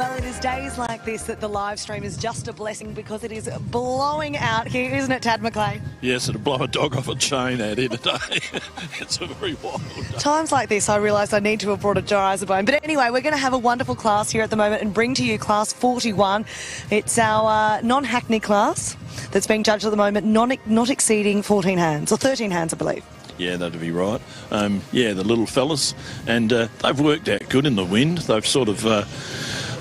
Well, it is days like this that the live stream is just a blessing because it is blowing out here, isn't it, Tad McLean? Yes, it'll blow a dog off a chain out here today. it's a very wild day. Times like this, I realise I need to have brought a Driza-Bone. But anyway, we're going to have a wonderful class here at the moment and bring to you class 41. It's our uh, non-Hackney class that's being judged at the moment, non not exceeding 14 hands, or 13 hands, I believe. Yeah, that'd be right. Um, yeah, the little fellas. And uh, they've worked out good in the wind. They've sort of... Uh,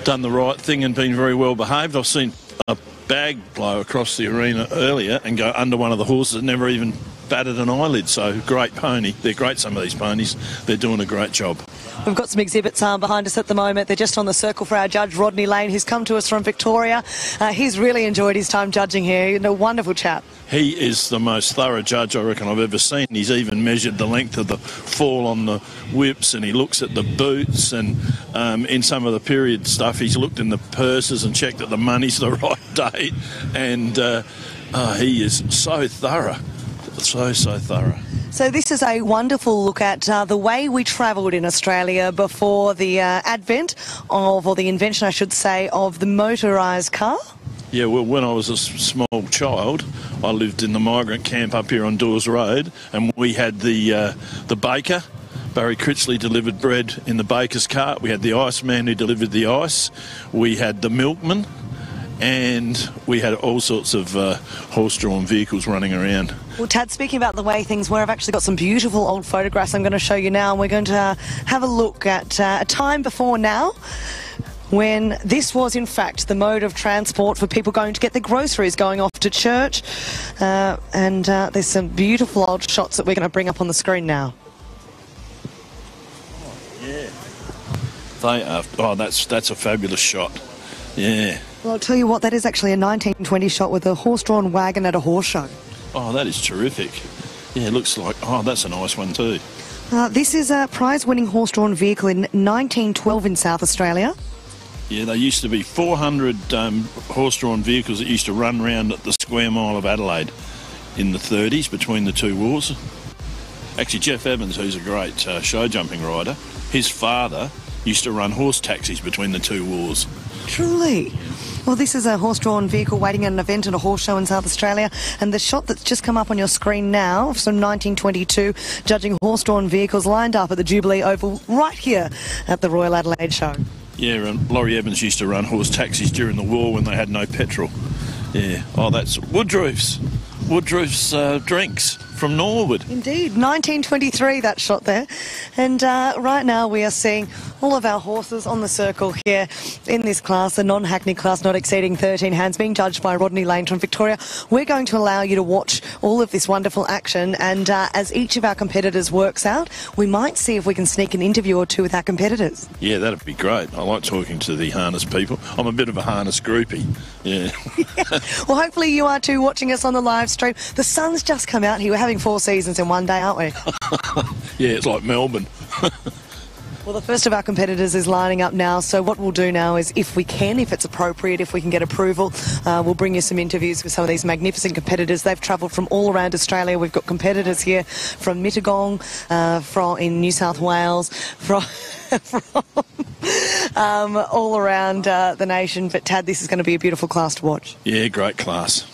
done the right thing and been very well behaved. I've seen a bag blow across the arena earlier and go under one of the horses that never even batted an eyelid. So great pony. They're great, some of these ponies. They're doing a great job. We've got some exhibits um, behind us at the moment. They're just on the circle for our judge, Rodney Lane, who's come to us from Victoria. Uh, he's really enjoyed his time judging here. A wonderful chap. He is the most thorough judge I reckon I've ever seen. He's even measured the length of the fall on the whips and he looks at the boots and um, in some of the period stuff he's looked in the purses and checked that the money's the right date and uh, uh, he is so thorough, so, so thorough. So this is a wonderful look at uh, the way we travelled in Australia before the uh, advent of, or the invention, I should say, of the motorised car. Yeah, well, when I was a small child, I lived in the migrant camp up here on Dawes Road, and we had the uh, the baker. Barry Critchley delivered bread in the baker's cart. We had the iceman who delivered the ice. We had the milkman, and we had all sorts of uh, horse-drawn vehicles running around. Well, Tad, speaking about the way things were, I've actually got some beautiful old photographs I'm going to show you now, and we're going to uh, have a look at uh, a time before now when this was in fact the mode of transport for people going to get their groceries, going off to church. Uh, and uh, there's some beautiful old shots that we're going to bring up on the screen now. Oh, yeah. They are, oh, that's, that's a fabulous shot. Yeah. Well, I'll tell you what, that is actually a 1920 shot with a horse-drawn wagon at a horse show. Oh, that is terrific. Yeah, it looks like, oh, that's a nice one too. Uh, this is a prize-winning horse-drawn vehicle in 1912 in South Australia. Yeah, there used to be 400 um, horse-drawn vehicles that used to run around at the square mile of Adelaide in the 30s between the two wars. Actually, Jeff Evans, who's a great uh, show jumping rider, his father used to run horse taxis between the two wars. Truly. Well, this is a horse-drawn vehicle waiting at an event at a horse show in South Australia, and the shot that's just come up on your screen now from 1922, judging horse-drawn vehicles lined up at the Jubilee Oval right here at the Royal Adelaide Show. Yeah, and Laurie Evans used to run horse taxis during the war when they had no petrol. Yeah. Oh, that's Woodroofe's. Woodroofe's uh, drinks from Norwood. Indeed, 1923 that shot there. And uh, right now we are seeing all of our horses on the circle here in this class, the non-Hackney class not exceeding 13 hands, being judged by Rodney Lane from Victoria. We're going to allow you to watch all of this wonderful action and uh, as each of our competitors works out, we might see if we can sneak an interview or two with our competitors. Yeah, that'd be great. I like talking to the harness people. I'm a bit of a harness groupie. Yeah. yeah. Well, hopefully you are too watching us on the live stream. The sun's just come out here. We're having four seasons in one day, aren't we? yeah, it's like Melbourne. Well, the first of our competitors is lining up now. So what we'll do now is, if we can, if it's appropriate, if we can get approval, uh, we'll bring you some interviews with some of these magnificent competitors. They've travelled from all around Australia. We've got competitors here from Mittagong, uh, from in New South Wales, from. from um, all around uh, the nation. But Tad, this is going to be a beautiful class to watch. Yeah, great class.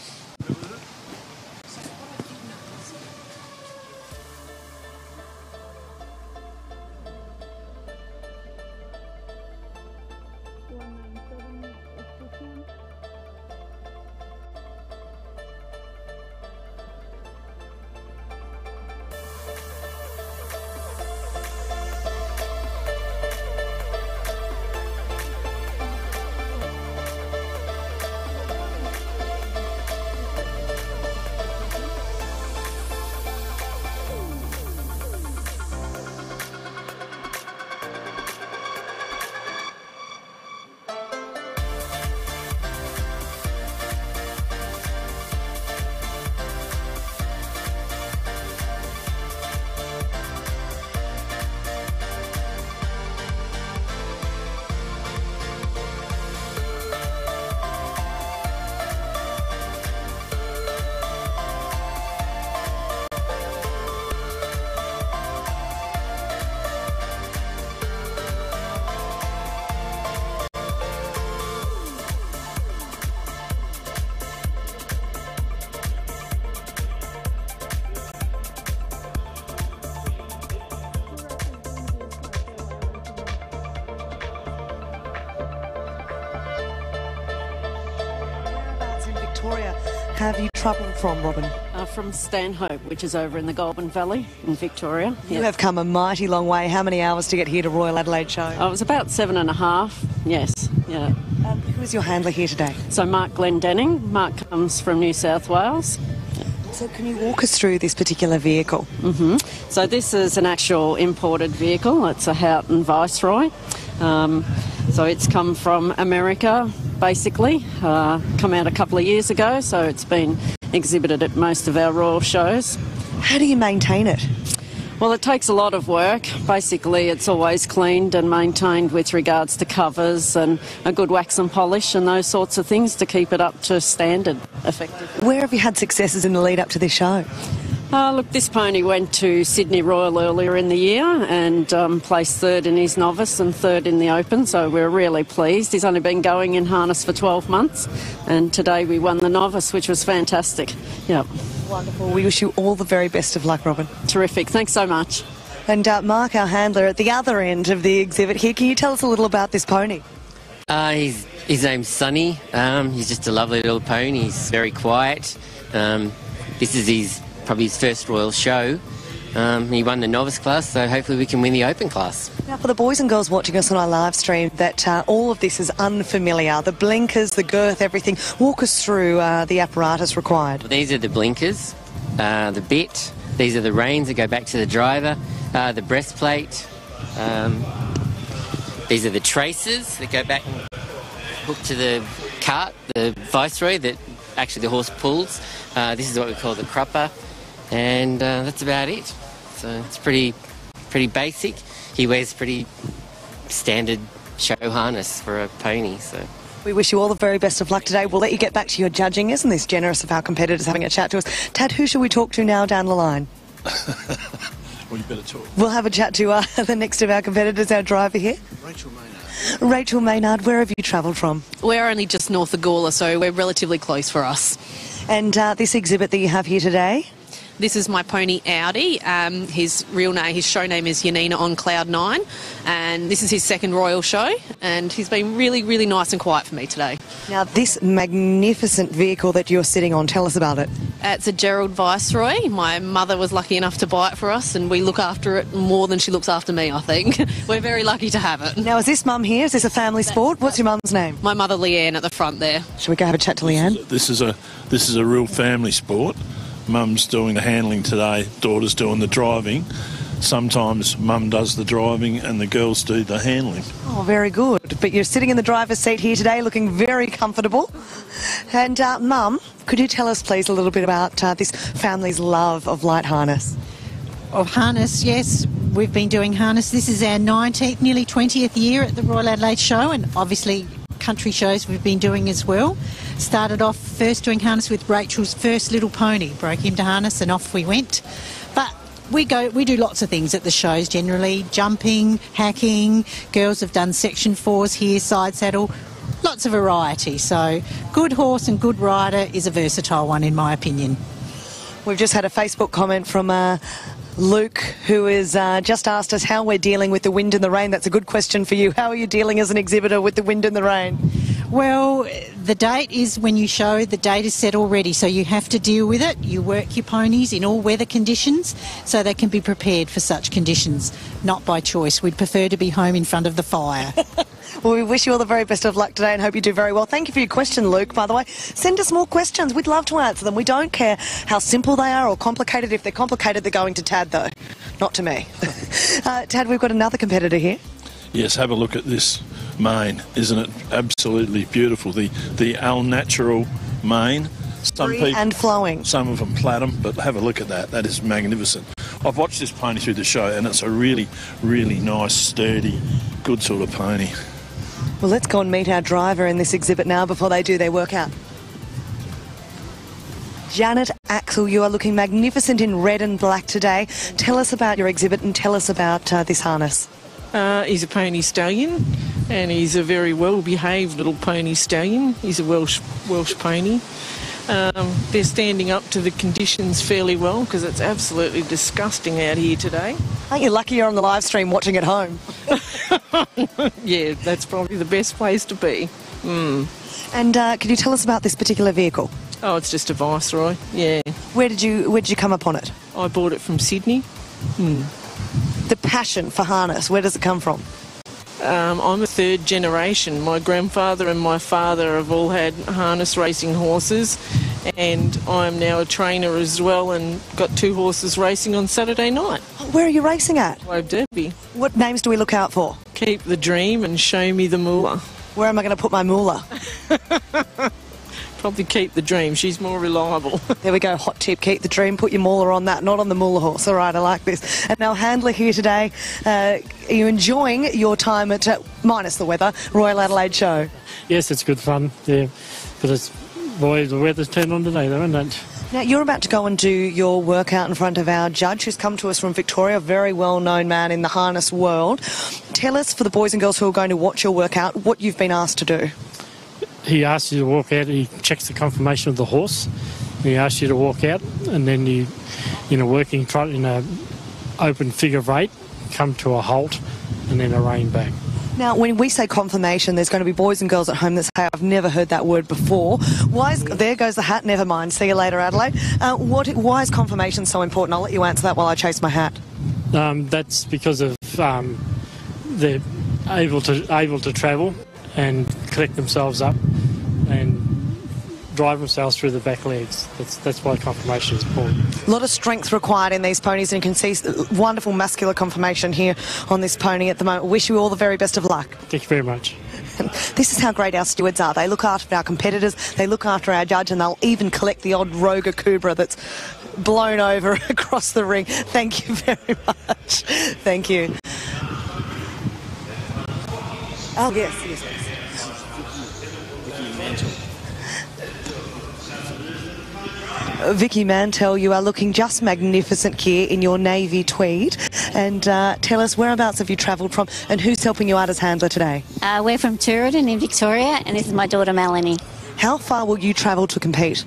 From Stanhope, which is over in the Goulburn Valley in Victoria. You Yeah. have come a mighty long way. How many hours to get here to Royal Adelaide Show? I was about seven and a half. Yes, yeah. Um, who is your handler here today? So Mark Glendenning. Mark comes from New South Wales. So can you walk us through this particular vehicle? So this is an actual imported vehicle. It's a Houghton Viceroy. Um, so it's come from America, basically. Uh, come out a couple of years ago. So it's been exhibited at most of our royal shows. How do you maintain it? Well, it takes a lot of work. Basically, it's always cleaned and maintained with regards to covers and a good wax and polish and those sorts of things to keep it up to standard effectively. Where have you had successes in the lead up to this show? Uh, look, this pony went to Sydney Royal earlier in the year and um, placed third in his novice and third in the open, so we're really pleased. He's only been going in harness for 12 months, and today we won the novice, which was fantastic. Yep, Wonderful. We wish you all the very best of luck, Robin. terrific. Thanks so much. And uh, Mark, our handler, at the other end of the exhibit here, can you tell us a little about this pony? Uh, he's, his name's Sonny. Um, he's just a lovely little pony. He's very quiet. Um, this is his probably his first royal show. Um, he won the novice class, so hopefully we can win the open class. Now, for the boys and girls watching us on our live stream, that uh, all of this is unfamiliar. The blinkers, the girth, everything. Walk us through uh, the apparatus required. These are the blinkers, uh, the bit. These are the reins that go back to the driver. Uh, the breastplate. Um, these are the traces that go back and hook to the cart, the viceroy that actually the horse pulls. Uh, this is what we call the crupper, and uh, that's about it. So it's pretty, pretty basic. He wears pretty standard show harness for a pony. So. We wish you all the very best of luck today. We'll let you get back to your judging. Isn't this generous of our competitors having a chat to us? Tad, who should we talk to now down the line? Well, you better talk. We'll have a chat to uh, the next of our competitors, our driver here. Rachel Maynard. Rachel Maynard, where have you travelled from? We're only just north of Gawler, so we're relatively close for us. And uh, this exhibit that you have here today? This is my pony Audi. Um, his real name, his show name is Yanina on Cloud Nine, and this is his second royal show. And he's been really, really nice and quiet for me today. Now, this magnificent vehicle that you're sitting on, tell us about it. Uh, It's a Jerald Viceroy. My mother was lucky enough to buy it for us, and we look after it more than she looks after me. I think we're very lucky to have it. Now, is this mum here? Is this a family sport? What's your mum's name? My mother Leanne at the front there. Shall we go have a chat to Leanne? This is a this is a real family sport. Mum's doing the handling today. Daughter's doing the driving. Sometimes mum does the driving and the girls do the handling. Oh, very good. But you're sitting in the driver's seat here today looking very comfortable. And, uh, mum, could you tell us, please, a little bit about uh, this family's love of light harness? of harness, yes. We've been doing harness. This is our 19th, nearly 20th year at the Royal Adelaide Show, and obviously country shows we've been doing as well. Started off first doing harness with Rachel's first little pony, broke him to harness, and off we went. But we go, we do lots of things at the shows generally jumping, hacking. Girls have done section fours here, side saddle. Lots of variety. So, good horse and good rider is a versatile one, in my opinion. We've just had a Facebook comment from uh, Luke, who has uh, just asked us how we're dealing with the wind and the rain. That's a good question for you. How are you dealing as an exhibitor with the wind and the rain? Well, the date is when you show, the date is set already, so you have to deal with it. You work your ponies in all weather conditions so they can be prepared for such conditions, not by choice. We'd prefer to be home in front of the fire. Well, we wish you all the very best of luck today and hope you do very well. Thank you for your question, Luke, by the way. Send us more questions. We'd love to answer them. We don't care how simple they are or complicated. If they're complicated, they're going to Tad, though. Not to me. uh, Tad, we've got another competitor here. Yes, have a look at this mane. Isn't it absolutely beautiful? The the al natural mane. Some Free and flowing. Some of them platinum, but have a look at that. That is magnificent. I've watched this pony through the show, and it's a really, really nice, sturdy, good sort of pony. Well, let's go and meet our driver in this exhibit now before they do their workout. Janet Axel, you are looking magnificent in red and black today. Tell us about your exhibit and tell us about uh, this harness. Uh, he's a pony stallion, and he's a very well-behaved little pony stallion. He's a Welsh Welsh pony. Um, they're standing up to the conditions fairly well because it's absolutely disgusting out here today. Aren't you lucky you're on the live stream watching at home? Yeah, that's probably the best place to be. And uh, can you tell us about this particular vehicle? Oh, it's just a Viceroy. Yeah. Where did you Where did you come upon it? I bought it from Sydney. The passion for harness. Where does it come from? Um, I'm a third generation. My grandfather and my father have all had harness racing horses, and I'm now a trainer as well and got two horses racing on Saturday night. Where are you racing at? Globe Derby. What names do we look out for? Keep the dream and show me the moolah. Where am I going to put my moolah? Probably keep the dream. She's more reliable. There we go. Hot tip. Keep the dream. Put your moolah on that, not on the moolah horse. All right, I like this. And our handler here today. Uh, are you enjoying your time at uh, minus the weather Royal Adelaide Show? Yes, it's good fun. Yeah, but it's boy, the weather's turned on today, though, isn't it? Now you're about to go and do your workout in front of our judge, who's come to us from Victoria, a very well-known man in the harness world. Tell us, for the boys and girls who are going to watch your workout, what you've been asked to do. He asks you to walk out. He checks the conformation of the horse. He asks you to walk out, and then you, in a working trot in a open figure of eight, come to a halt, and then a rein back. Now, when we say confirmation, there's going to be boys and girls at home that say, I've never heard that word before. Why is, there goes the hat, never mind. See you later, Adelaide. Uh, what, why is confirmation so important? I'll let you answer that while I chase my hat. Um, that's because of um, they're able to able to travel and collect themselves up and drive themselves through the back legs. That's that's why confirmation is important. A lot of strength required in these ponies, and you can see wonderful muscular conformation here on this pony at the moment. Wish you all the very best of luck. Thank you very much. And this is how great our stewards are. They look after our competitors, they look after our judge, and they'll even collect the odd Roga Cobra that's blown over across the ring. Thank you very much. Thank you. Oh, yes, yes, yes. Vicky Mantel, you are looking just magnificent here in your navy tweed. And uh, tell us, whereabouts have you travelled from and who's helping you out as handler today? Uh, we're from Turin in Victoria, and this is my daughter Melanie. How far will you travel to compete?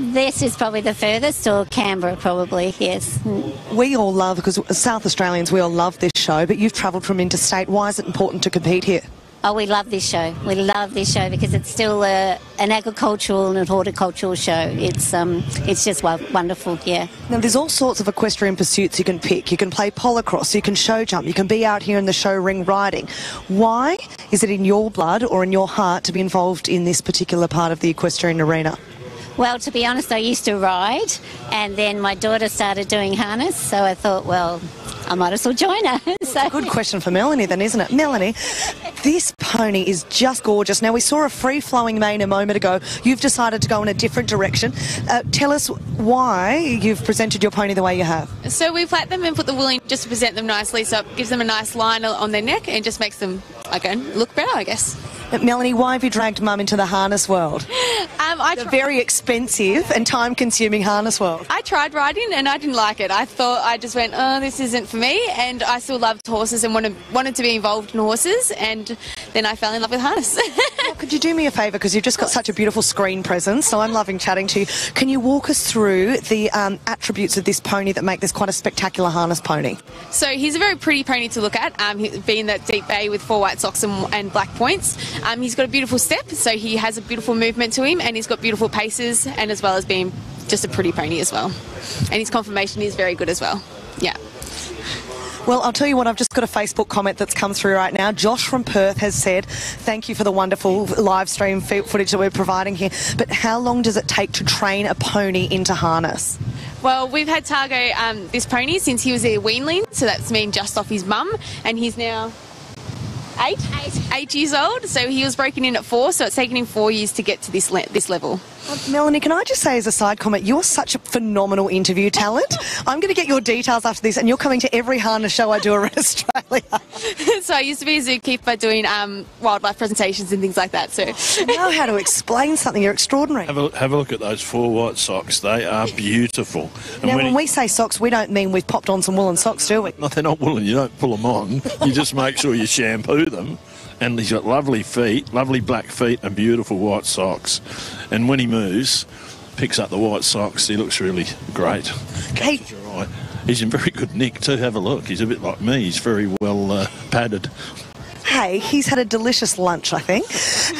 This is probably the furthest, or Canberra, probably, yes. We all love, because South Australians, we all love this show, but you've travelled from interstate. Why is it important to compete here? Oh, we love this show. We love this show because it's still a, an agricultural and horticultural show. It's um, it's just wonderful, yeah. Now, there's all sorts of equestrian pursuits you can pick. You can play polocrosse, you can show jump, you can be out here in the show ring riding. Why is it in your blood or in your heart to be involved in this particular part of the equestrian arena? Well, to be honest, I used to ride, and then my daughter started doing harness, so I thought, well, I might as well join her. so, Good question for Melanie, then, isn't it? Melanie, this pony is just gorgeous. Now, we saw a free flowing mane a moment ago. You've decided to go in a different direction. Uh, tell us why you've presented your pony the way you have. So we plait them and put the wool in just to present them nicely, so it gives them a nice line on their neck and just makes them, again, look better, I guess. Melanie, why have you dragged mum into the harness world? Um, I, The very expensive and time consuming harness world. I tried riding and I didn't like it. I thought I just went, oh, this isn't for me, and I still loved horses and wanted, wanted to be involved in horses, and then I fell in love with harness. Could you do me a favour because you've just got such a beautiful screen presence, so I'm loving chatting to you. Can you walk us through the um, attributes of this pony that make this quite a spectacular harness pony? So he's a very pretty pony to look at, um, being that deep bay with four white socks and, and black points. Um, he's got a beautiful step, so he has a beautiful movement to him, and he's got beautiful paces, and as well as being just a pretty pony as well. And his conformation is very good as well. Yeah. Well, I'll tell you what, I've just got a Facebook comment that's come through right now. Josh from Perth has said, Thank you for the wonderful live stream footage that we're providing here. But how long does it take to train a pony into harness? Well, we've had Targo, um, this pony, since he was a weanling, so that's mean just off his mum, and he's now eight, eight, eight years old. So he was broken in at four, so it's taken him four years to get to this le- this level. Melanie, can I just say as a side comment, you're such a phenomenal interview talent. I'm going to get your details after this, and you're coming to every harness show I do around Australia. so I used to be a zookeeper doing um, wildlife presentations and things like that. So You know how to explain something. You're extraordinary. Have a, have a look at those four white socks. They are beautiful. And Now, when when he- we say socks, we don't mean we've popped on some woolen socks, do we? No, they're not woolen. You don't pull them on. You just make sure you shampoo them. And he's got lovely feet, lovely black feet, and beautiful white socks. And when he moves, picks up the white socks, he looks really great. Hey, your eye. He's in very good nick too. Have a look. He's a bit like me. He's very well uh, padded. hey, he's had a delicious lunch, I think.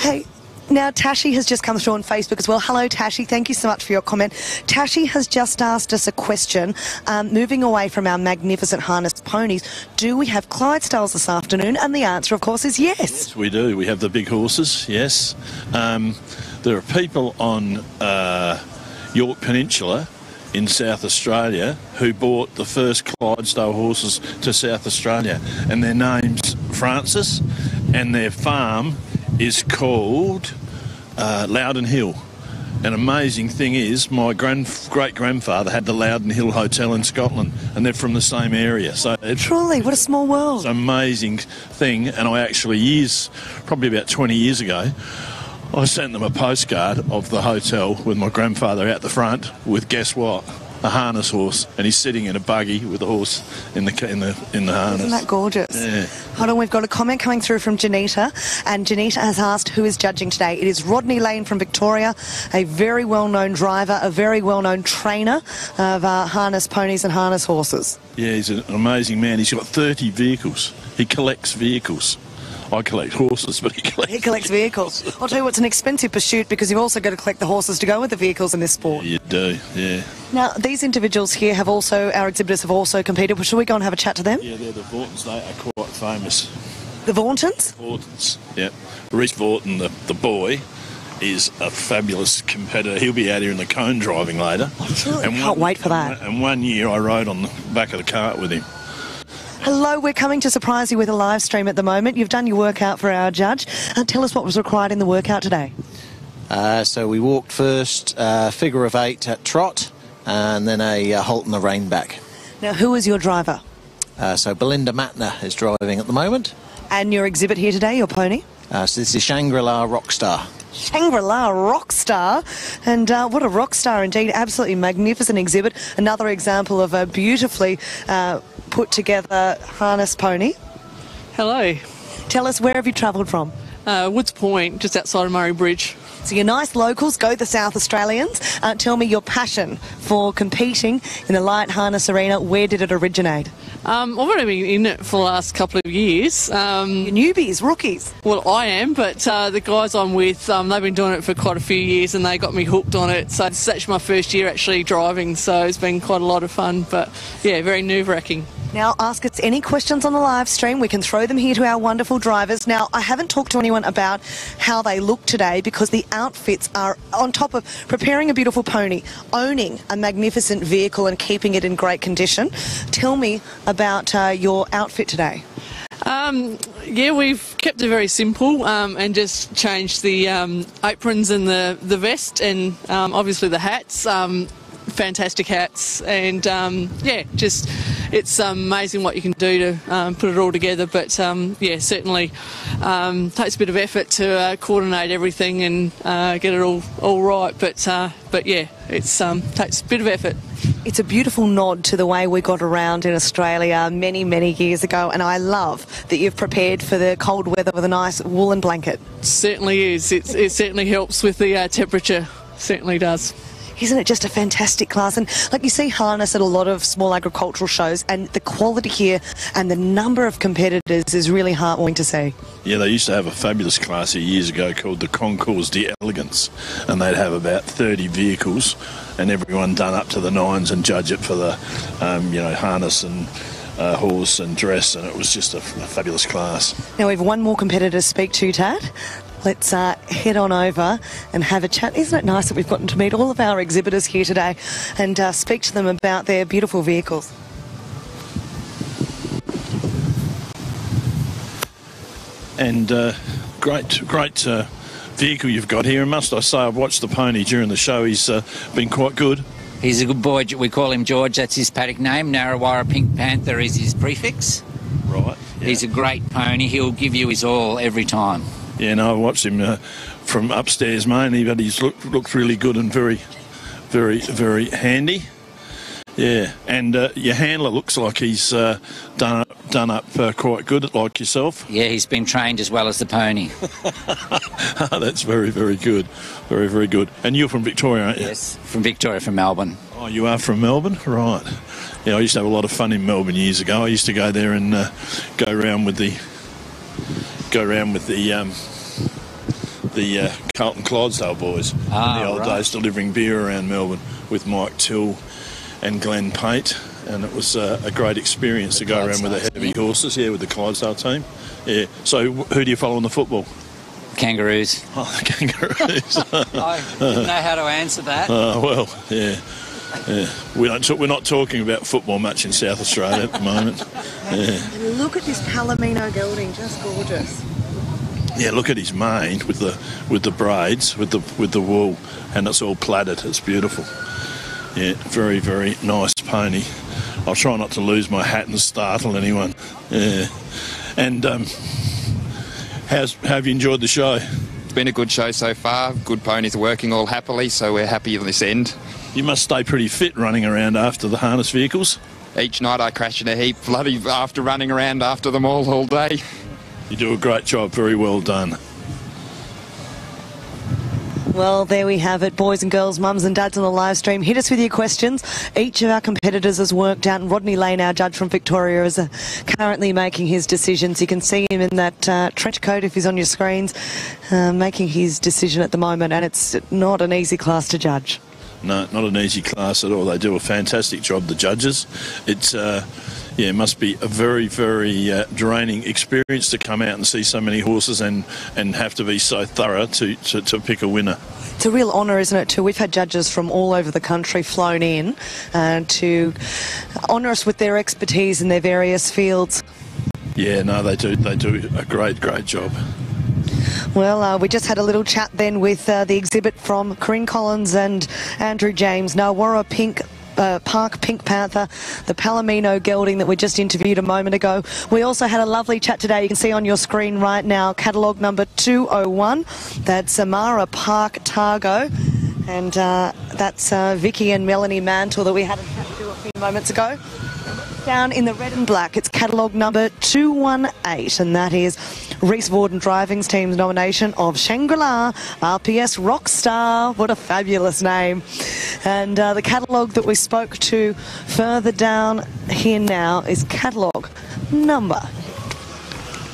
Hey, Now, Tashi has just come through on Facebook as well. Hello, Tashi. Thank you so much for your comment. Tashi has just asked us a question. Um, moving away from our magnificent harnessed ponies, do we have Clydesdales this afternoon? And the answer, of course, is yes. Yes, we do. We have the big horses, yes. Um, there are people on uh, Yorke Peninsula in South Australia who bought the first Clydesdale horses to South Australia, and their name's Francis, and their farm is called uh, Loudon Hill. An amazing thing is, my grand, great grandfather had the Loudon Hill Hotel in Scotland, and they're from the same area. So Truly, what a small world. It's an amazing thing. And I actually, years, probably about 20 years ago, I sent them a postcard of the hotel with my grandfather out the front with guess what? A harness horse, and he's sitting in a buggy with a horse in the in the in the harness. Isn't that gorgeous? Yeah. Hold on, we've got a comment coming through from Janita, and Janita has asked who is judging today. It is Rodney Lane from Victoria, a very well known driver, a very well known trainer of uh, harness ponies and harness horses. Yeah, he's an amazing man. He's got 30 vehicles. He collects vehicles. I collect horses, but he collects. He collects vehicles. I'll tell you what, it's an expensive pursuit because you've also got to collect the horses to go with the vehicles in this sport. You do, yeah. Now, these individuals here have also, our exhibitors have also competed. Well, shall we go and have a chat to them? Yeah, they're the Vortons. They are quite famous. The Vauntons? Vortons, yeah. Reese Vorton, the, the boy, is a fabulous competitor. He'll be out here in the cone driving later. truly? Can't wait for that. And one year I rode on the back of the cart with him. Hello, we're coming to surprise you with a live stream at the moment. You've done your workout for our judge. Uh, tell us what was required in the workout today. Uh, so we walked first, uh, figure of eight at trot, and then a uh, halt in the rein back. Now, who is your driver? Uh, so Belinda Matner is driving at the moment. And your exhibit here today, your pony? Uh, so this is Shangri-La Rockstar. Shangri-La rock star, and uh, what a rock star indeed! Absolutely magnificent exhibit. Another example of a beautifully uh, put together harness pony. Hello. Tell us where have you travelled from? Uh, Woods Point, just outside of Murray Bridge. So you're nice locals, go the South Australians. Uh, tell me your passion for competing in the light harness arena. Where did it originate? Um, I've only been in it for the last couple of years. Um, newbies, rookies. Well, I am, but uh, the guys I'm with, um, they've been doing it for quite a few years and they got me hooked on it. So it's actually my first year actually driving, so it's been quite a lot of fun, but yeah, very nerve wracking. Now, ask us any questions on the live stream. We can throw them here to our wonderful drivers. Now, I haven't talked to anyone about how they look today because the outfits are on top of preparing a beautiful pony, owning a magnificent vehicle, and keeping it in great condition. Tell me about uh, your outfit today. Um, yeah, we've kept it very simple um, and just changed the um, aprons and the, the vest and um, obviously the hats. Fantastic hats and um, yeah, just it's amazing what you can do to um, put it all together. But um, yeah, certainly um, takes a bit of effort to uh, coordinate everything and uh, get it all all right. But uh, but yeah, it's um, takes a bit of effort. It's a beautiful nod to the way we got around in Australia many, many years ago, and I love that you've prepared for the cold weather with a nice woolen blanket. Certainly is. It's, it certainly helps with the uh, temperature. Certainly does. Isn't it just a fantastic class? And like you see harness at a lot of small agricultural shows, and the quality here and the number of competitors is really heartwarming to see. Yeah, they used to have a fabulous class here years ago called the Concours d'Elegance, and they'd have about 30 vehicles, and everyone done up to the nines and judge it for the, um, you know, harness and uh, horse and dress, and it was just a, a fabulous class. Now we have one more competitor to speak to, Tad. Let's uh, head on over and have a chat. Isn't it nice that we've gotten to meet all of our exhibitors here today and uh, speak to them about their beautiful vehicles? And uh, great, great uh, vehicle you've got here. And must I say, I've watched the pony during the show. He's uh, been quite good. He's a good boy. We call him George. That's his paddock name. Narrawara Pink Panther is his prefix. Right. He's a great pony. He'll give you his all every time. Yeah, no, I watched him uh, from upstairs mainly, but he's looked looked really good and very, very, very handy. Yeah, and uh, your handler looks like he's uh, done up, done up uh, quite good, like yourself. Yeah, he's been trained as well as the pony. That's very, very good, very, very good. And you're from Victoria, aren't you? Yes, from Victoria, from Melbourne. Oh, you are from Melbourne, right? Yeah, I used to have a lot of fun in Melbourne years ago. I used to go there and uh, go around with the go around with the um, the uh, Carlton Clydesdale boys Ah, in the old right. days, delivering beer around Melbourne with Mike Till and Glenn Pate. And it was uh, a great experience to go around with the heavy horses, yeah, with the Clydesdale team. Yeah. So wh- who do you follow in the football? Kangaroos. Oh, the Kangaroos. I didn't know how to answer that. Oh well, yeah. Yeah. We don't, we're not talking about football much in South Australia at the moment. Yeah. And look at this Palomino gelding, just gorgeous. Yeah, look at his mane with the with the braids, with the with the wool, and it's all plaited. It's beautiful. Yeah, very very nice pony. I'll try not to lose my hat and startle anyone. Yeah, and um, how's how have you enjoyed the show? It's been a good show so far. Good ponies are working all happily, so we're happy on this end. You must stay pretty fit running around after the harness vehicles. Each night I crash in a heap, bloody after running around after them all all day. You do a great job. Very well done. Well, there we have it, boys and girls, mums and dads on the live stream. Hit us with your questions. Each of our competitors has worked out, and Rodney Lane, our judge from Victoria, is uh, currently making his decisions. You can see him in that uh, trench coat if he's on your screens, uh, making his decision at the moment, and it's not an easy class to judge. No, not an easy class at all. They do a fantastic job, the judges. It's, uh, yeah, it must be a very, very uh, draining experience to come out and see so many horses and, and have to be so thorough to, to, to pick a winner. It's a real honour, isn't it, too? We've had judges from all over the country flown in uh, to honour us with their expertise in their various fields. Yeah, no, they do. They do a great, great job. Well, uh, we just had a little chat then with uh, the exhibit from Corinne Collins and Andrew James. Nawara Pink. Uh, Park Pink Panther, the Palomino gelding that we just interviewed a moment ago. We also had a lovely chat today. You can see on your screen right now, catalogue number 201. That's Amara Park Targo. And uh, that's uh, Vicky and Melanie Mantle that we had a chat to a few moments ago. Down in the red and black, it's catalogue number 218, and that is Reese Warden Driving's team's nomination of Shangri-La RPS Rockstar. What a fabulous name. And uh, the catalogue that we spoke to further down here now is catalogue number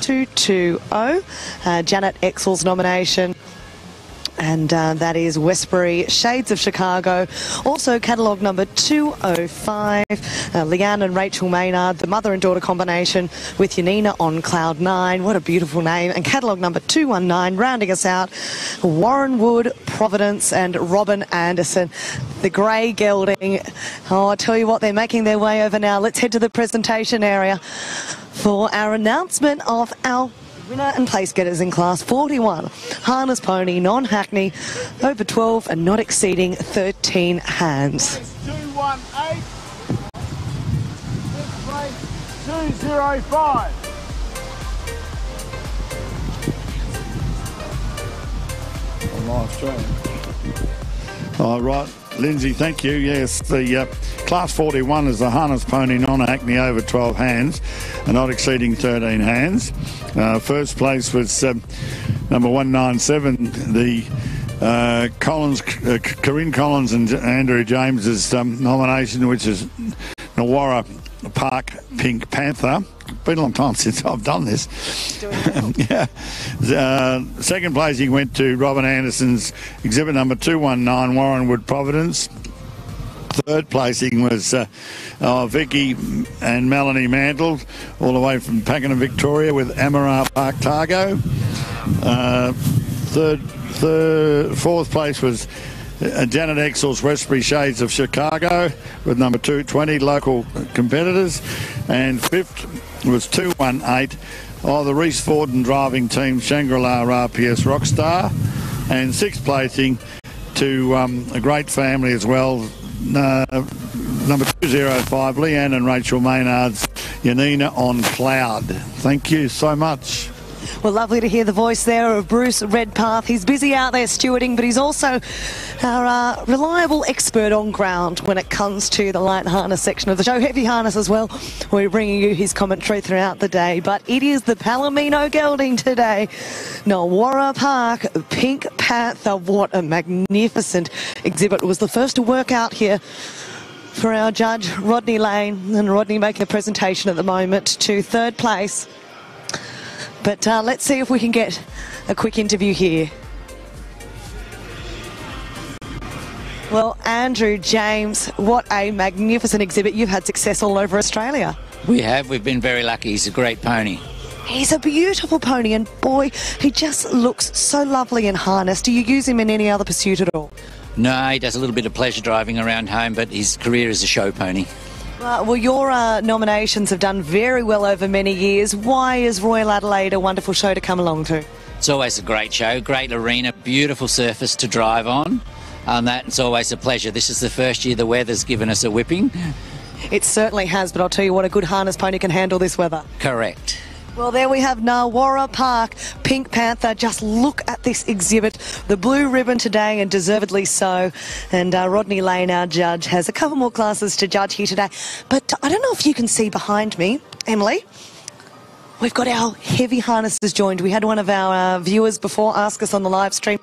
220, uh, Janet Exel's nomination and uh, that is Westbury Shades of Chicago. Also, catalogue number 205, uh, Leanne and Rachel Maynard, the mother and daughter combination with Yanina on Cloud 9. What a beautiful name. And catalogue number 219, rounding us out, Warren Wood, Providence, and Robin Anderson. The grey gelding. Oh, I tell you what, they're making their way over now. Let's head to the presentation area for our announcement of our Winner and place getters in class 41. Harness pony, non hackney, over 12 and not exceeding 13 hands. 218. Fifth 205. live stream. Oh, right. Lindsay, thank you. Yes, the uh, class 41 is the harness pony non-Hackney over 12 hands and not exceeding 13 hands. Uh, first place was um, number 197, the uh, Collins, uh, Corinne Collins and Andrew James's um, nomination, which is Nawara Park Pink Panther. Been a long time since I've done this. yeah. Uh, second placing went to Robin Anderson's exhibit number 219, Warrenwood Providence. Third placing was uh, oh, Vicky and Melanie Mantle, all the way from Pakenham, Victoria, with Amara Park Targo. Uh, third, third, fourth place was uh, Janet Exel's Westbury Shades of Chicago with number 220 local competitors. And fifth was 218 oh, the Reese Forden driving team Shangri-La RPS Rockstar. And sixth placing to um, a great family as well. Uh, number 205, Leanne and Rachel Maynard's Yanina on Cloud. Thank you so much. Well, lovely to hear the voice there of Bruce Redpath. He's busy out there stewarding, but he's also our uh, reliable expert on ground when it comes to the light harness section of the show. Heavy harness as well. We're bringing you his commentary throughout the day, but it is the Palomino gelding today. Nawara Park, Pink Panther. What a magnificent exhibit. It was the first to work out here for our judge, Rodney Lane. And Rodney making a presentation at the moment to third place. But uh, let's see if we can get a quick interview here. Well, Andrew James, what a magnificent exhibit. You've had success all over Australia. We have. We've been very lucky. He's a great pony. He's a beautiful pony, and boy, he just looks so lovely in harness. Do you use him in any other pursuit at all? No, he does a little bit of pleasure driving around home, but his career is a show pony. Uh, well, your uh, nominations have done very well over many years. Why is Royal Adelaide a wonderful show to come along to? It's always a great show, great arena, beautiful surface to drive on. And that's always a pleasure. This is the first year the weather's given us a whipping. It certainly has, but I'll tell you what, a good harness pony can handle this weather. Correct. Well, there we have Nawara Park, Pink Panther. Just look at this exhibit. The blue ribbon today, and deservedly so. And uh, Rodney Lane, our judge, has a couple more classes to judge here today. But I don't know if you can see behind me, Emily. We've got our heavy harnesses joined. We had one of our uh, viewers before ask us on the live stream,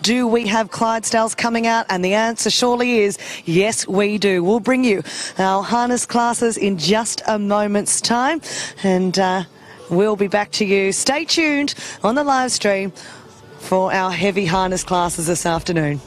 do we have Clydesdales coming out? And the answer surely is yes, we do. We'll bring you our harness classes in just a moment's time. And uh, we'll be back to you. Stay tuned on the live stream for our heavy harness classes this afternoon.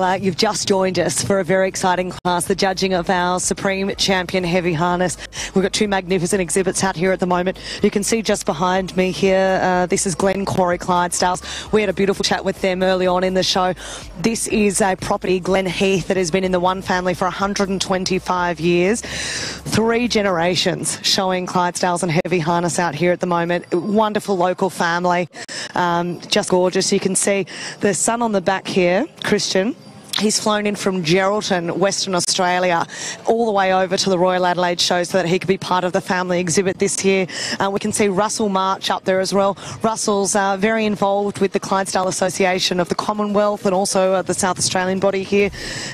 Uh, you've just joined us for a very exciting class, the judging of our Supreme Champion Heavy Harness. We've got two magnificent exhibits out here at the moment. You can see just behind me here, uh, this is Glen Quarry Clydesdales. We had a beautiful chat with them early on in the show. This is a property, Glen Heath, that has been in the one family for 125 years. Three generations showing Clydesdales and Heavy Harness out here at the moment. Wonderful local family, um, just gorgeous. You can see the son on the back here, Christian. He's flown in from Geraldton, Western Australia, all the way over to the Royal Adelaide show so that he could be part of the family exhibit this year. Uh, we can see Russell March up there as well. Russell's uh, very involved with the Clydesdale Association of the Commonwealth and also uh, the South Australian body here.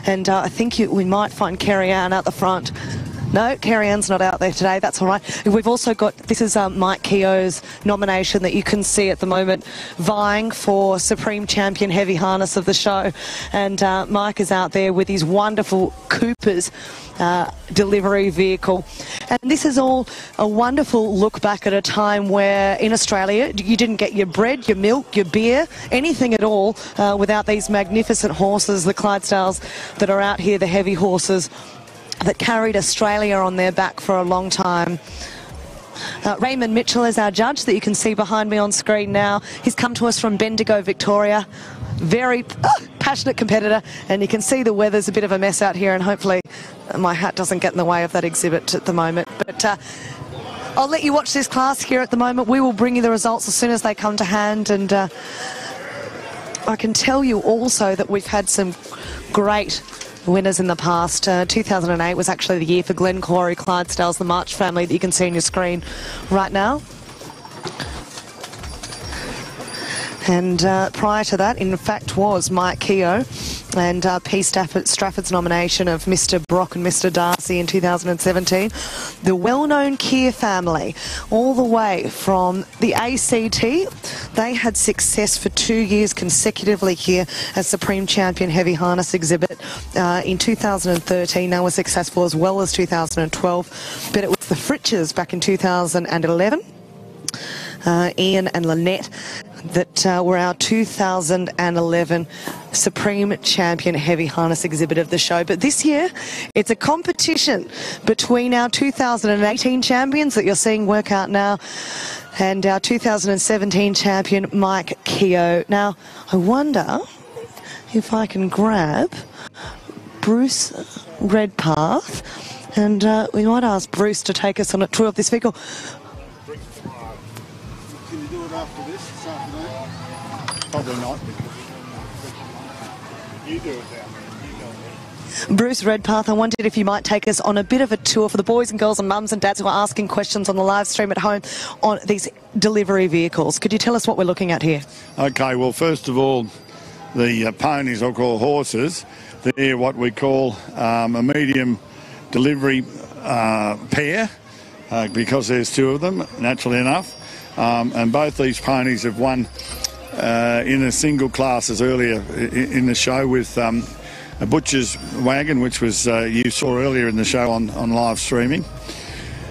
And uh, I think you, we might find Kerry Ann out the front. No, Kerry Ann's not out there today. That's all right. We've also got this is um, Mike Keogh's nomination that you can see at the moment, vying for Supreme Champion Heavy Harness of the show, and uh, Mike is out there with his wonderful Cooper's. Uh, delivery vehicle. And this is all a wonderful look back at a time where in Australia you didn't get your bread, your milk, your beer, anything at all uh, without these magnificent horses, the Clydesdales that are out here, the heavy horses that carried Australia on their back for a long time. Uh, Raymond Mitchell is our judge that you can see behind me on screen now. He's come to us from Bendigo, Victoria. Very uh, passionate competitor, and you can see the weather's a bit of a mess out here, and hopefully my hat doesn't get in the way of that exhibit at the moment. But uh, I'll let you watch this class here at the moment. We will bring you the results as soon as they come to hand, and uh, I can tell you also that we've had some great winners in the past. Uh, 2008 was actually the year for Glen Quarry Clydesdales, the March family that you can see on your screen right now. And uh, prior to that, in fact, was Mike Keogh and uh, P. Stafford, Strafford's nomination of Mr. Brock and Mr. Darcy in 2017. The well-known Keir family, all the way from the ACT, they had success for two years consecutively here as Supreme Champion Heavy Harness exhibit. Uh, in 2013, they were successful as well as 2012, but it was the Fritches back in 2011. Uh, Ian and Lynette that uh, were our 2011 Supreme Champion Heavy Harness exhibit of the show. But this year, it's a competition between our 2018 champions that you're seeing work out now and our 2017 champion, Mike Keogh. Now, I wonder if I can grab Bruce Redpath and uh, we might ask Bruce to take us on a tour of this vehicle. Can you do it after this this afternoon? Probably not. You do it now. Bruce Redpath, I wondered if you might take us on a bit of a tour for the boys and girls and mums and dads who are asking questions on the live stream at home on these delivery vehicles. Could you tell us what we're looking at here? Okay, well, first of all, the uh, ponies, I'll call horses, they're what we call um, a medium delivery uh, pair uh, because there's two of them, naturally enough. Um, and both these ponies have won uh, in a single classes earlier in the show with um, a butcher's wagon, which was uh, you saw earlier in the show on, on live streaming.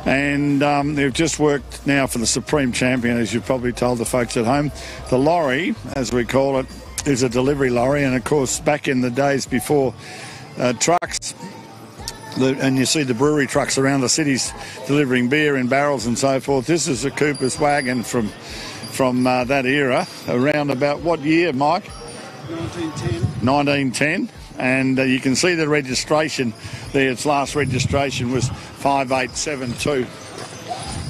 And um, they've just worked now for the Supreme Champion, as you've probably told the folks at home. The lorry, as we call it, is a delivery lorry. And of course, back in the days before uh, trucks, the, and you see the brewery trucks around the cities delivering beer in barrels and so forth. This is a Cooper's wagon from from uh, that era, around about what year, Mike? 1910. 1910. And uh, you can see the registration there. Its last registration was 5872.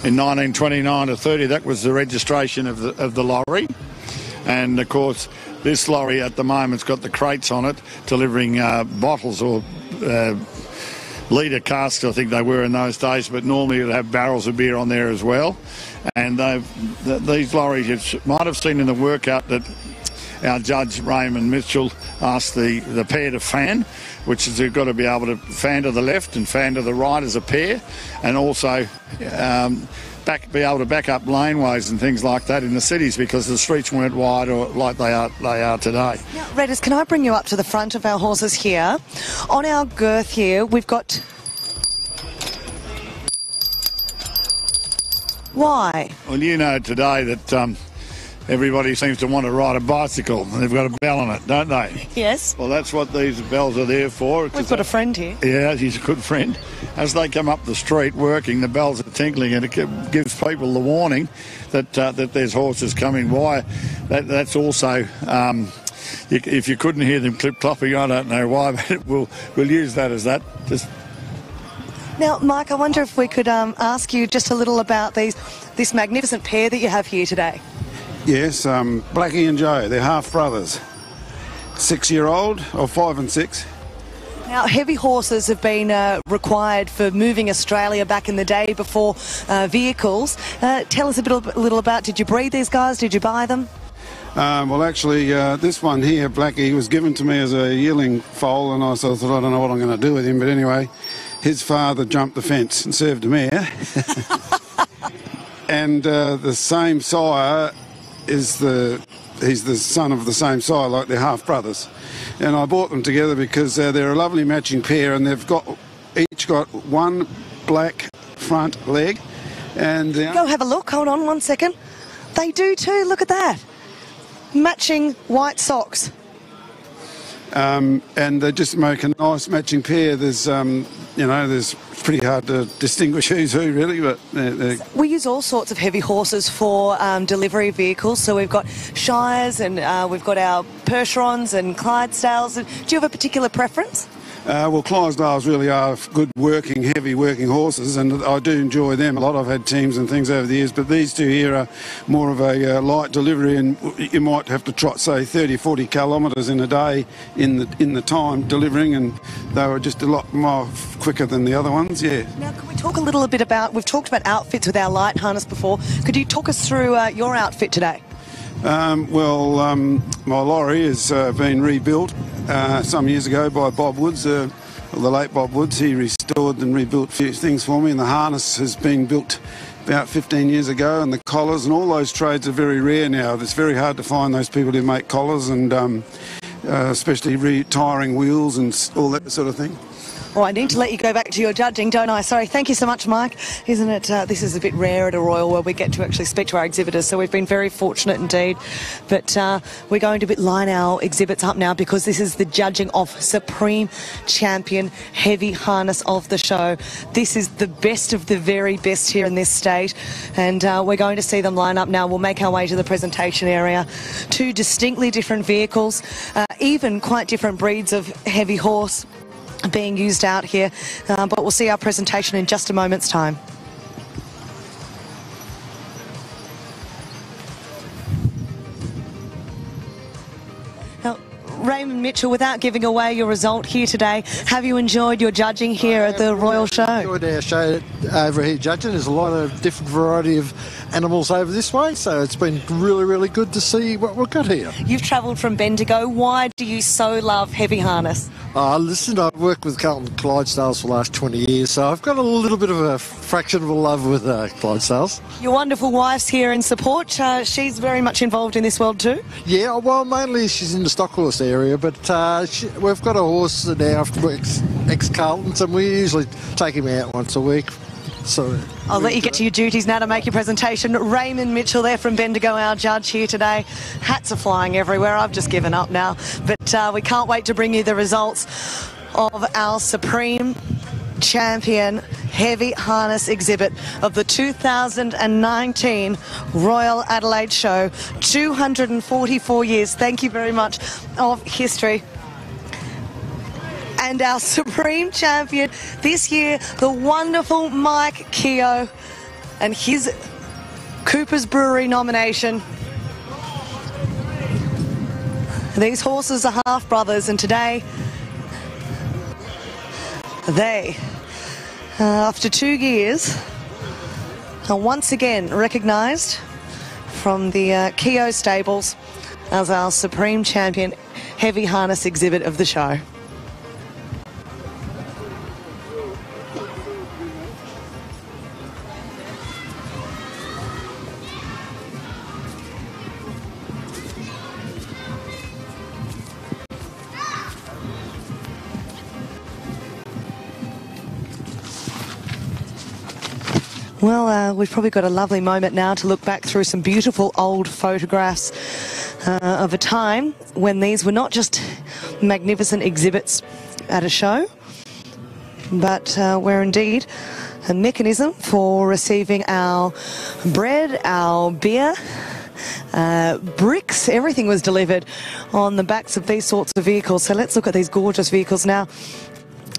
In 1929 to 30, that was the registration of the, of the lorry. And of course, this lorry at the moment's got the crates on it, delivering uh, bottles or uh, litre casks, I think they were in those days, but normally it'd have barrels of beer on there as well. And they've, th- these lorries, you might have seen in the workout that our judge Raymond Mitchell asked the, the pair to fan, which is you've got to be able to fan to the left and fan to the right as a pair, and also um, back be able to back up laneways and things like that in the cities because the streets weren't wide or like they are they are today. Redders, can I bring you up to the front of our horses here? On our girth here, we've got. Why? Well, you know today that um, everybody seems to want to ride a bicycle and they've got a bell on it, don't they? Yes. Well, that's what these bells are there for. We've got a friend here. Yeah, he's a good friend. As they come up the street working, the bells are tinkling, and it gives people the warning that uh, that there's horses coming by. That, that's also. Um, you, if you couldn't hear them clip clopping, I don't know why, but we'll we'll use that as that. Just Now, Mike, I wonder if we could um, ask you just a little about these this magnificent pair that you have here today. Yes, um, Blackie and Joe, they're half brothers. Six year old, or five and six. Now, heavy horses have been uh, required for moving Australia back in the day before uh, vehicles. Uh, tell us a, bit, a little about. Did you breed these guys? Did you buy them? Um, well, actually, uh, this one here, Blackie, was given to me as a yearling foal, and I sort of thought, I don't know what I'm going to do with him. But anyway, his father jumped the fence and served him air. and uh, the same sire is the he's the son of the same sire, like they're half brothers. And I bought them together because uh, they're a lovely matching pair, and they've got each got one black front leg, and Go have a look. Hold on one second. They do too. Look at that. Matching white socks. um, and they just make a nice matching pair. There's um, you know there's pretty hard to distinguish who's who really, but they're, they're We use all sorts of heavy horses for um, delivery vehicles. So we've got Shires and uh, we've got our Percherons and Clydesdales. Do you have a particular preference? Uh, well, Clydesdales really are good working, heavy working horses, and I do enjoy them a lot. I've had teams and things over the years, but these two here are more of a uh, light delivery, and you might have to trot, say, 30, 40 kilometres in a day in the in the time delivering, and they were just a lot more quicker than the other ones. Yeah. Now, can we talk a little bit about? We've talked about outfits with our light harness before. Could you talk us through uh, your outfit today? Um, well, um, my lorry has uh, been rebuilt uh, some years ago by Bob Woods, uh, the late Bob Woods. He restored and rebuilt a few things for me, and the harness has been built about 15 years ago, and the collars and all those trades are very rare now. It's very hard to find those people who make collars and um, uh, especially retiring wheels and all that sort of thing. Oh, I need to let you go back to your judging, don't I? Sorry. Thank you so much, Mike. Isn't it? Uh, this is a bit rare at a Royal where we get to actually speak to our exhibitors, so we've been very fortunate indeed. But uh, we're going to line our exhibits up now because this is the judging of Supreme Champion Heavy Harness of the show. This is the best of the very best here in this state, and uh, we're going to see them line up now. We'll make our way to the presentation area. Two distinctly different vehicles, uh, even quite different breeds of heavy horse being used out here, uh, but we'll see our presentation in just a moment's time. Raymond Mitchell, without giving away your result here today, have you enjoyed your judging here at the Royal Show? enjoyed our show over here judging. There's a lot of different variety of animals over this way, so it's been really, really good to see what we've got here. You've travelled from Bendigo. Why do you so love heavy harness? Uh, listen, I've worked with Carlton Clydesdales for the last 20 years, so I've got a little bit of a fraction of a love with uh, Clydesdales. Your wonderful wife's here in support. Uh, she's very much involved in this world too. Yeah, well, mainly she's in the Stockhorse area, but uh, she, we've got a horse now, ex, ex and we usually take him out once a week. So I'll let you get to your duties now to make your presentation. Raymond Mitchell there from Bendigo, our judge here today. Hats are flying everywhere. I've just given up now. But uh, we can't wait to bring you the results of our Supreme Champion Heavy Harness exhibit of the 2019 Royal Adelaide Show. 244 years, thank you very much, of history and our supreme champion this year, the wonderful Mike Keogh, and his Cooper's Brewery nomination. These horses are half brothers, and today they, uh, after two years, are once again recognised from the uh, Keogh stables as our supreme champion heavy harness exhibit of the show. Well, we've probably got a lovely moment now to look back through some beautiful old photographs uh, of a time when these were not just magnificent exhibits at a show, but uh, were indeed a mechanism for receiving our bread, our beer, uh, bricks, everything was delivered on the backs of these sorts of vehicles. So let's look at these gorgeous vehicles now.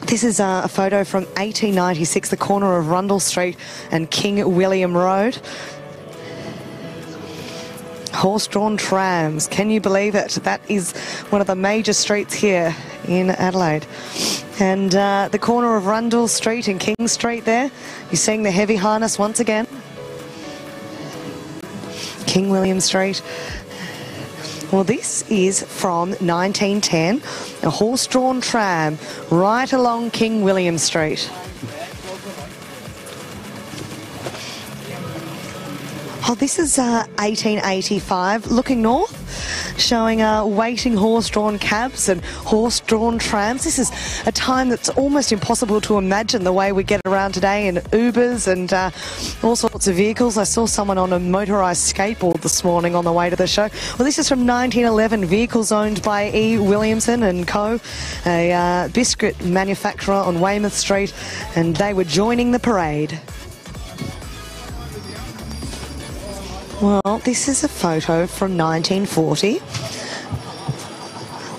This is a photo from 1896, the corner of Rundle Street and King William Road. Horse-drawn trams, can you believe it? That is one of the major streets here in Adelaide. And uh, the corner of Rundle Street and King Street there, you're seeing the heavy harness once again. King William Street. Well, this is from 1910, a horse-drawn tram right along King William Street. Oh, this is uh, 1885, looking north, showing uh, waiting horse-drawn cabs and horse-drawn trams. This is a time that's almost impossible to imagine the way we get around today in Ubers and uh, all sorts of vehicles. I saw someone on a motorised skateboard this morning on the way to the show. Well, this is from 1911, vehicles owned by E. Williamson and Co., a uh, biscuit manufacturer on Weymouth Street, and they were joining the parade. Well, this is a photo from 1940.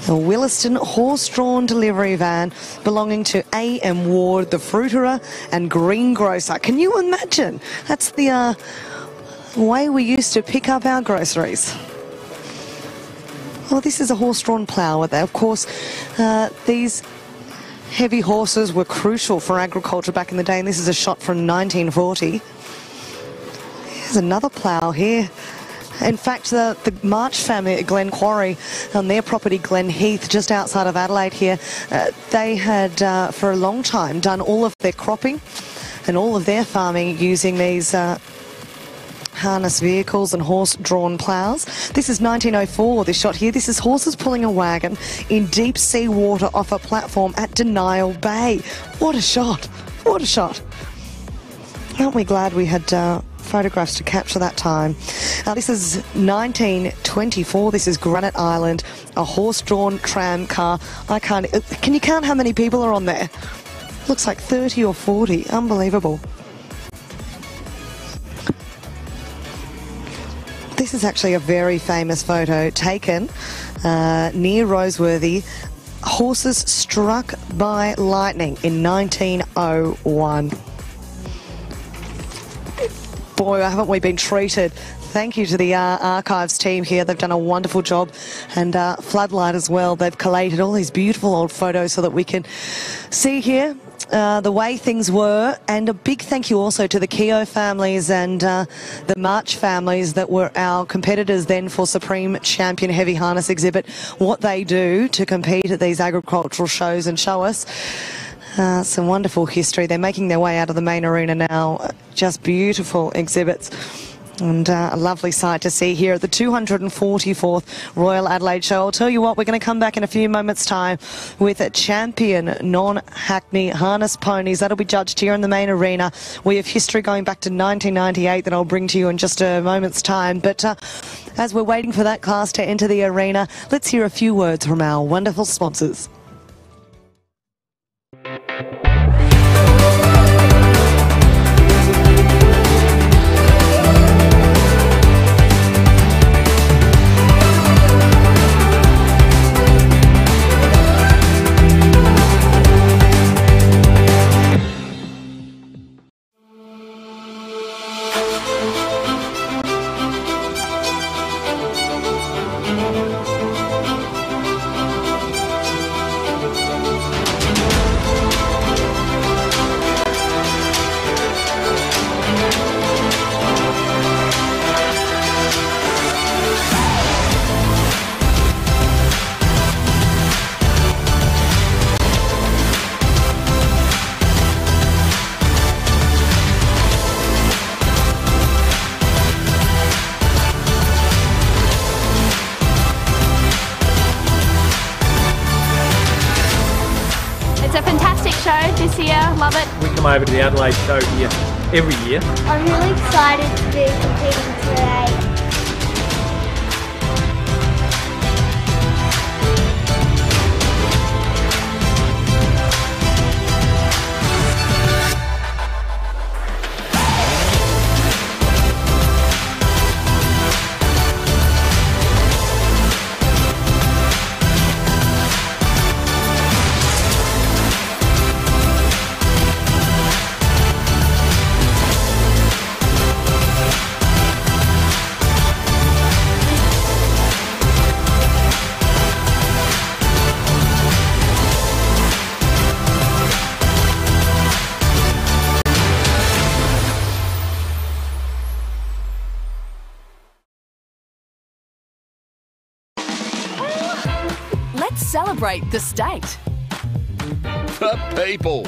A Williston horse-drawn delivery van belonging to A.M. Ward, the fruiterer and greengrocer. Can you imagine? That's the uh, way we used to pick up our groceries. Well, this is a horse-drawn plough. Of course, uh, these heavy horses were crucial for agriculture back in the day, and this is a shot from 1940. There's another plough here. In fact, the, the March family at Glen Quarry, on their property Glen Heath, just outside of Adelaide here, uh, they had uh, for a long time done all of their cropping and all of their farming using these uh, harness vehicles and horse-drawn ploughs. This is 1904, this shot here. This is horses pulling a wagon in deep sea water off a platform at Denial Bay. What a shot! What a shot! Aren't we glad we had uh, photographs to capture that time. Now, this is 1924. This is Granite Island, a horse-drawn tram car. I can't. Can you count how many people are on there? Looks like 30 or 40. Unbelievable. This is actually a very famous photo taken uh, near Roseworthy. Horses struck by lightning in 1901 boy, haven't we been treated. Thank you to the uh, archives team here. They've done a wonderful job. And uh, Floodlight as well. They've collated all these beautiful old photos so that we can see here uh, the way things were. And a big thank you also to the Keogh families and uh, the March families that were our competitors then for Supreme Champion Heavy Harness exhibit, what they do to compete at these agricultural shows and show us. Uh, some wonderful history. They're making their way out of the main arena now. Just beautiful exhibits. And uh, a lovely sight to see here at the 244th Royal Adelaide Show. I'll tell you what, we're going to come back in a few moments' time with a champion non-hackney harness ponies. That'll be judged here in the main arena. We have history going back to 1998 that I'll bring to you in just a moment's time. But uh, as we're waiting for that class to enter the arena, let's hear a few words from our wonderful sponsors. Show here every year. The state. The people.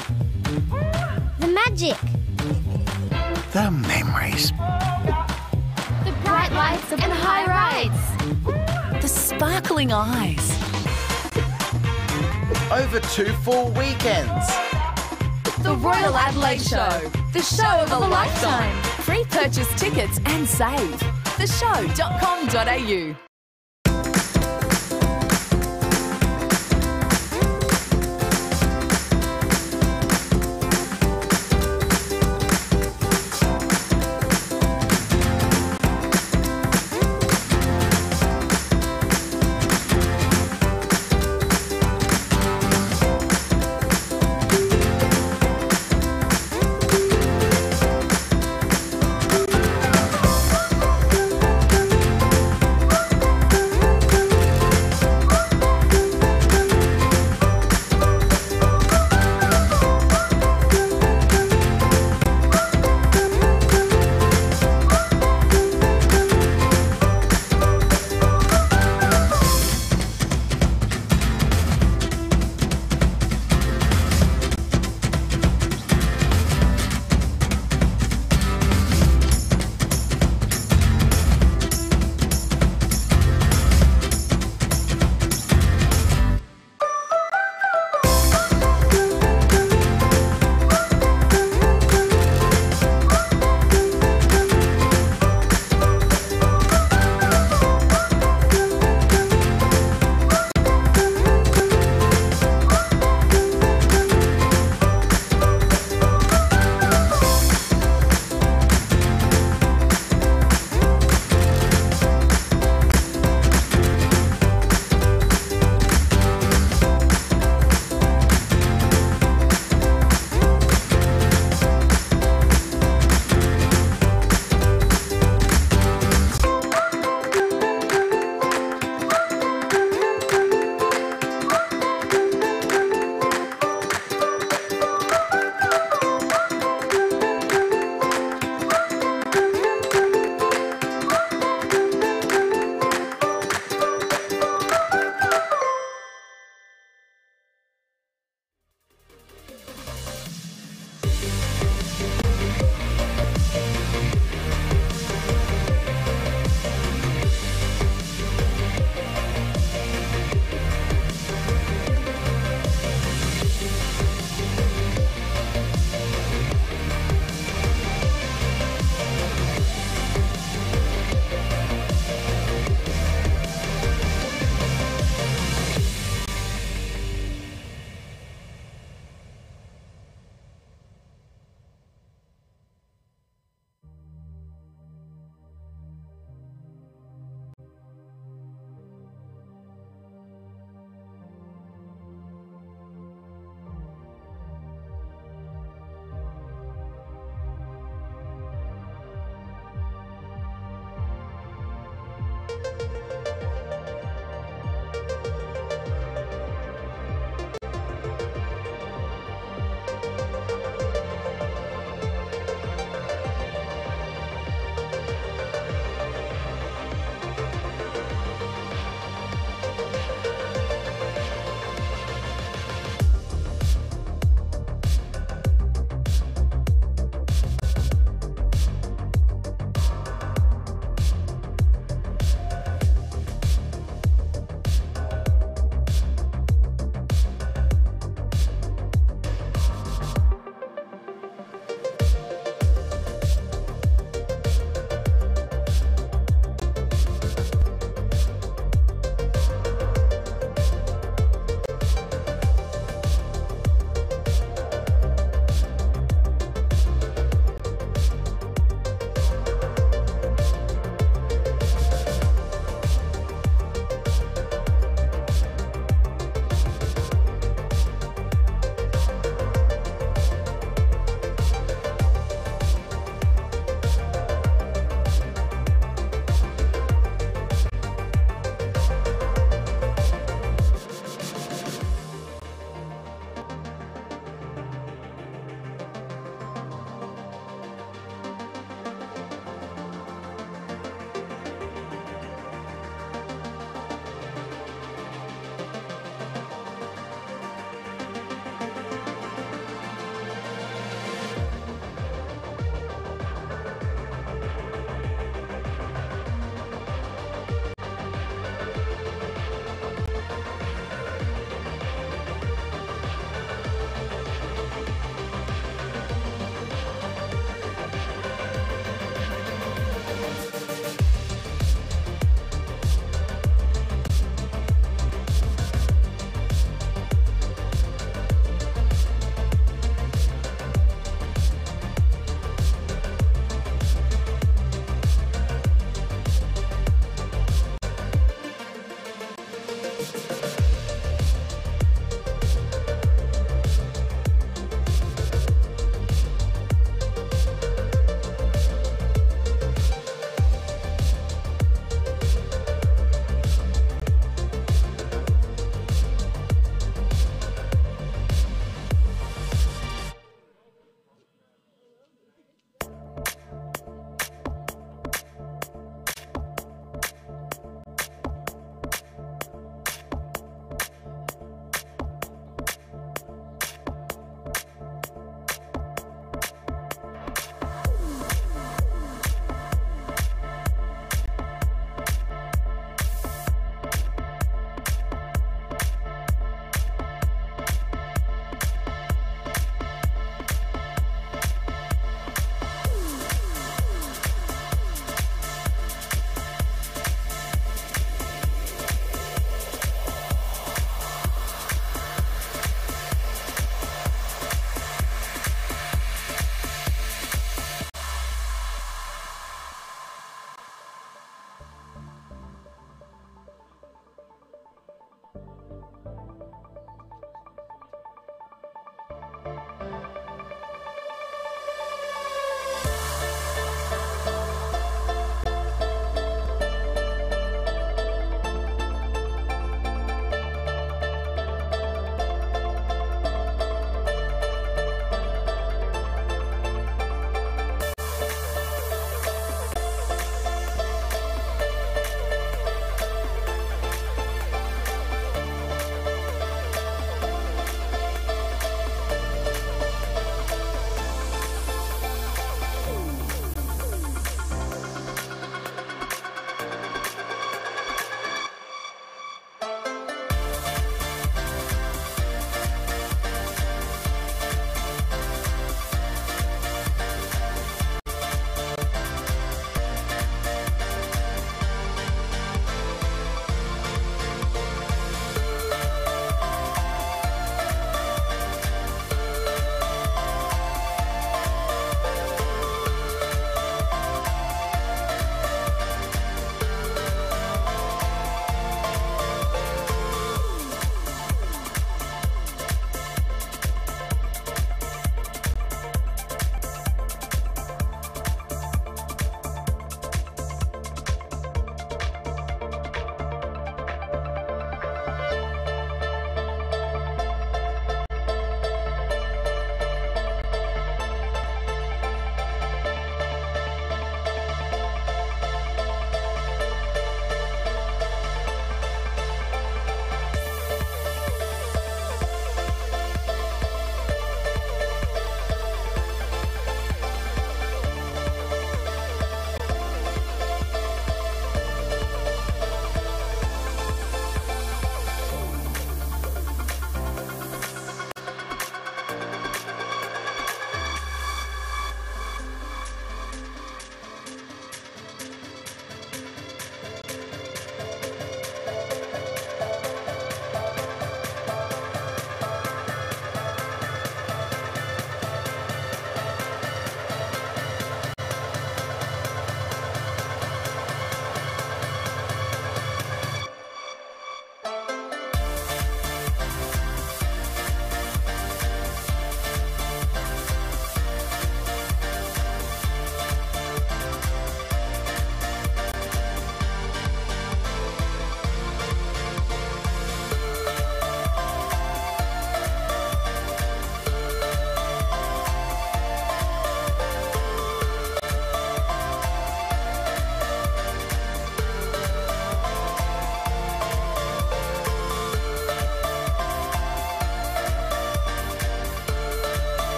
The magic. The memories. The bright lights and high rides. The sparkling eyes. Over two full weekends. The Royal Adelaide Show. The show of a lifetime. Free purchase tickets and save. Theshow.com.au.